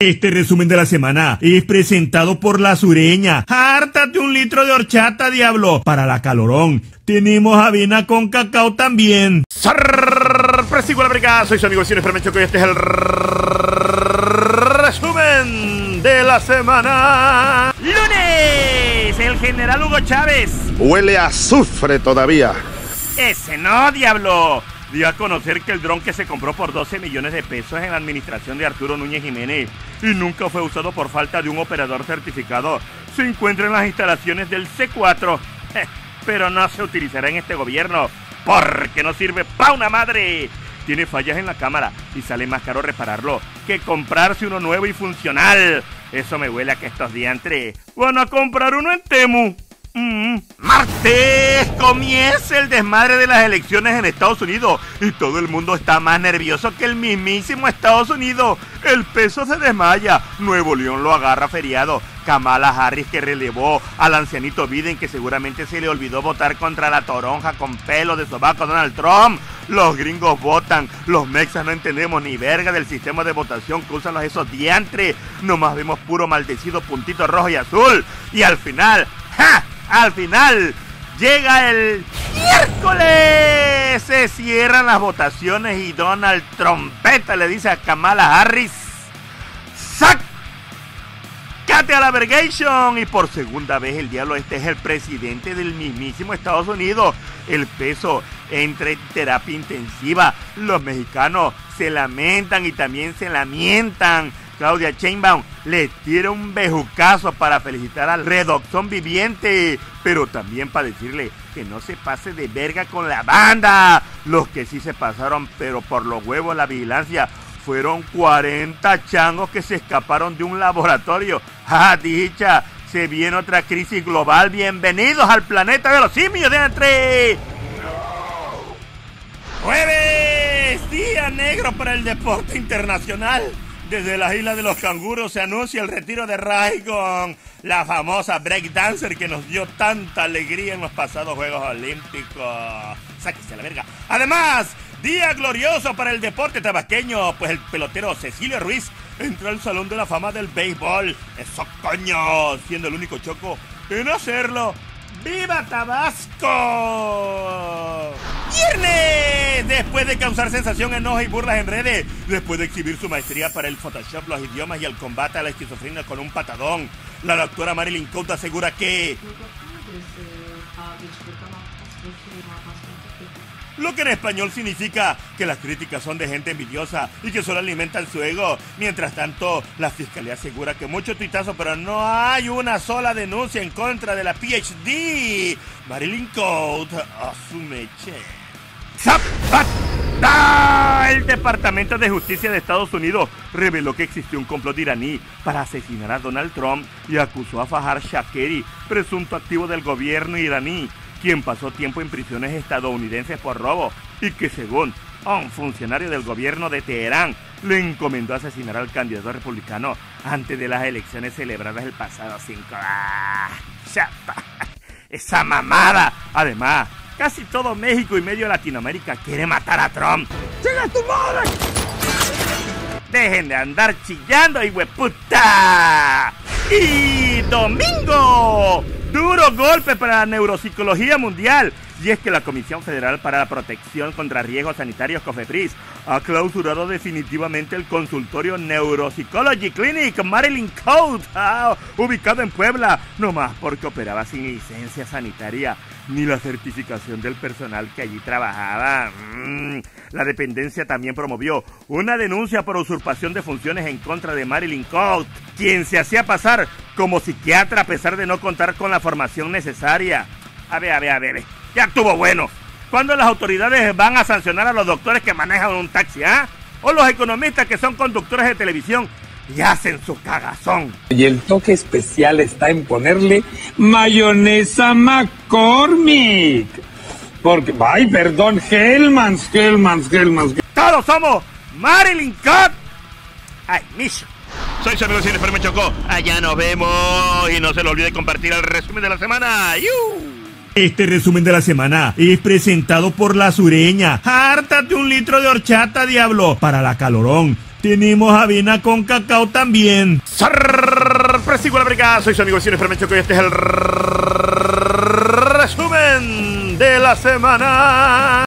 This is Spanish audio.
Este resumen de la semana es presentado por la sureña. Hártate un litro de horchata, diablo, para la calorón. Tenemos avena con cacao también. Sorpresivo la briga, soy su amigo Cine Fermencho y este es el resumen de la semana. Lunes, el general Hugo Chávez. Huele a azufre todavía. Ese no, diablo dio a conocer que el dron que se compró por 12 millones de pesos en la administración de Arturo Núñez Jiménez y nunca fue usado por falta de un operador certificado se encuentra en las instalaciones del C4, pero no se utilizará en este gobierno porque no sirve pa' una madre. Tiene fallas en la cámara y sale más caro repararlo que comprarse uno nuevo y funcional. Eso me huele a que estos diantres van a comprar uno en Temu. Mm. Martes comienza el desmadre de las elecciones en Estados Unidos y todo el mundo está más nervioso que el mismísimo Estados Unidos. El peso se desmaya, Nuevo León lo agarra feriado. Kamala Harris que relevó al ancianito Biden que seguramente se le olvidó votar contra la toronja con pelo de sobaco Donald Trump. Los gringos votan, los mexas no entendemos ni verga del sistema de votación que usan los esos diantres. Nomás vemos puro maldecido puntito rojo y azul. Y al final, ¡ja! Al final, llega el miércoles. Se cierran las votaciones y Donald Trompeta le dice a Kamala Harris: ¡Sácate a la vergation! Y por segunda vez el diablo este es el presidente del mismísimo Estados Unidos. El peso entre terapia intensiva. Los mexicanos se lamentan y también se lamentan Claudia Chainbaum le tira un bejucazo para felicitar al redoxón viviente, pero también para decirle que no se pase de verga con la banda. Los que sí se pasaron, pero por los huevos la vigilancia, fueron 40 changos que se escaparon de un laboratorio. ¡Ah, dicha! Se viene otra crisis global. Bienvenidos al planeta de los simios de entre. Jueves, día negro para el deporte internacional. Desde las Islas de los Canguros se anuncia el retiro de Raigon, la famosa breakdancer que nos dio tanta alegría en los pasados Juegos Olímpicos. Sáquese la verga. Además, día glorioso para el deporte tabasqueño, pues el pelotero Cecilio Ruiz entró al Salón de la Fama del Béisbol. Eso coño, siendo el único choco en hacerlo. ¡Viva Tabasco! ¡Viernes! Después de causar sensación, enojo y burlas en redes, después de exhibir su maestría para el Photoshop, los idiomas y el combate a la esquizofrenia con un patadón, la doctora Marilyn Code asegura que... Lo que en español significa que las críticas son de gente envidiosa y que solo alimentan su ego. Mientras tanto, la fiscalía asegura que mucho tuitazo, pero no hay una sola denuncia en contra de la PhD. Marilyn Code asume ¡Zapata! El Departamento de Justicia de Estados Unidos reveló que existió un complot iraní para asesinar a Donald Trump y acusó a Fahar Shakeri, presunto activo del gobierno iraní, quien pasó tiempo en prisiones estadounidenses por robo y que según un funcionario del gobierno de Teherán le encomendó asesinar al candidato republicano antes de las elecciones celebradas el pasado 5. ¡Ah! ¡Esa mamada! Además, casi todo México y medio Latinoamérica quiere matar a Trump. ¡Llega tu madre! Dejen de andar chillando, y puta. Y domingo Duro golpe para la neuropsicología mundial. Y es que la Comisión Federal para la Protección contra Riesgos Sanitarios, COFEPRIS, ha clausurado definitivamente el consultorio Neuropsychology Clinic Marilyn Code, ah, ubicado en Puebla, nomás porque operaba sin licencia sanitaria ni la certificación del personal que allí trabajaba. Mm, la dependencia también promovió una denuncia por usurpación de funciones en contra de Marilyn Code, quien se hacía pasar como psiquiatra a pesar de no contar con la formación necesaria. A ver, a ver, a ver, ya estuvo bueno. ¿Cuándo las autoridades van a sancionar a los doctores que manejan un taxi, ah? O los economistas que son conductores de televisión y hacen su cagazón. Y el toque especial está en ponerle mayonesa McCormick. Porque, ay, perdón, Hellmans, Hellmans, Hellmans. Todos somos Marilyn Cut. Ay, Micho. Soy su amigo Cine me Chocó. Allá nos vemos. Y no se lo olvide compartir el resumen de la semana. Este resumen de la semana es presentado por la sureña. Hártate un litro de horchata, diablo, para la calorón. tenemos avena con cacao también. Sorpresa América, soy su amigo Cine Fermencho y este es el resumen de la semana.